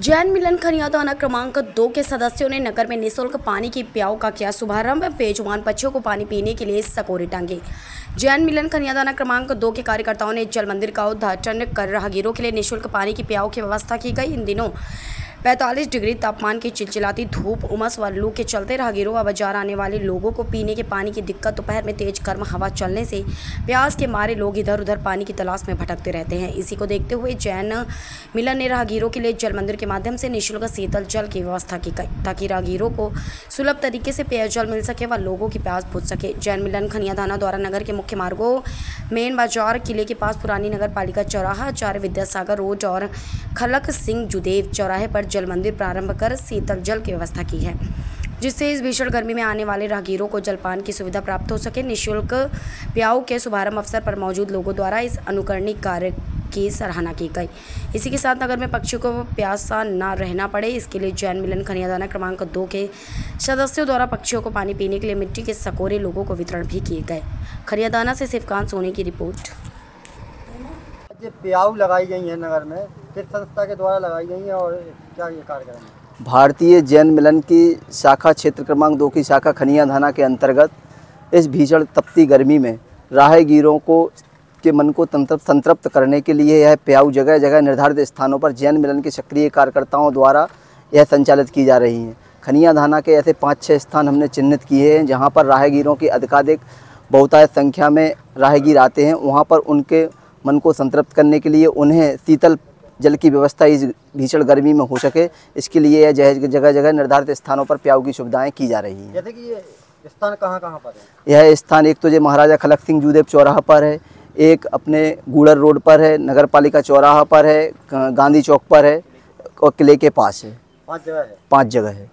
जैन मिलन खनिया थाना क्रमांक दो के सदस्यों ने नगर में निःशुल्क पानी की प्याव का किया शुभारंभ। बेजुबान पक्षियों को पानी पीने के लिए सकोरे टांगे। जैन मिलन खनिया थाना क्रमांक दो के कार्यकर्ताओं ने जल मंदिर का उद्घाटन कर राहगीरों के लिए निःशुल्क पानी की प्याव की व्यवस्था की गई। इन दिनों 45 डिग्री तापमान की चिलचिलाती धूप, उमस व लू के चलते राहगीरों व बाज़ार आने वाले लोगों को पीने के पानी की दिक्कत, दोपहर में तेज गर्म हवा चलने से प्यास के मारे लोग इधर उधर पानी की तलाश में भटकते रहते हैं। इसी को देखते हुए जैन मिलन ने राहगीरों के लिए जल मंदिर के माध्यम से निःशुल्क शीतल जल की व्यवस्था की गई, ताकि राहगीरों को सुलभ तरीके से पेयजल मिल सके व लोगों की प्यास बुझ सके। जैन मिलन खनियाधाना द्वारा नगर के मुख्य मार्गों मेन बाज़ार किले के पास पुरानी नगर पालिका चौराहा आचार्य विद्यासागर रोड और खलक सिंह जुदेव चौराहे पर जल मंदिर प्रारंभ कर शीतल जल की व्यवस्था की है, जिससे इस भीषण गर्मी में आने वाले राहगीरों को जलपान की सुविधा प्राप्त हो सके। निःशुल्क प्याऊ के शुभारंभ अवसर पर मौजूद लोगों द्वारा इस अनुकरणीय कार्य की सराहना की गई। इसी के साथ नगर में पक्षियों को प्यासा न रहना पड़े। इसके लिए जैन मिलन खनियादाना क्रमांक दो के सदस्यों द्वारा पक्षियों को पानी पीने के लिए मिट्टी के सकोरे लोगों को वितरण भी किए गए। खनियादाना से शिवकांत सोनी की रिपोर्ट। ये प्याऊ लगाई गई है नगर में। किस संस्था के द्वारा लगाई गई है और क्या ये कार्यक्रम है? भारतीय जैन मिलन की शाखा क्षेत्र क्रमांक दो की शाखा खनिया थाना के अंतर्गत इस भीषण तपती गर्मी में राहगीरों को के मन को तंत्र- संतृप्त करने के लिए यह प्याऊ जगह जगह निर्धारित स्थानों पर जैन मिलन के सक्रिय कार्यकर्ताओं द्वारा यह संचालित की जा रही हैं। खनिया धाना के ऐसे पाँच छः स्थान हमने चिन्हित किए हैं जहाँ पर राहगीरों की अधिकाधिक बहुतायत संख्या में राहगीर आते हैं वहाँ पर उनके मन को संतृप्त करने के लिए उन्हें शीतल जल की व्यवस्था इस भीषण गर्मी में हो सके इसके लिए यह जगह जगह जगह निर्धारित स्थानों पर प्याऊ की सुविधाएँ की जा रही हैं। जैसे कि ये स्थान कहाँ कहाँ पर है? यह स्थान एक तो जो महाराजा खलक सिंह जूदेव चौराहा पर है एक अपने गुड़र रोड पर है नगर पालिका चौराहा पर है गांधी चौक पर है और किले के पास है। पाँच जगह है। पाँच जगह है।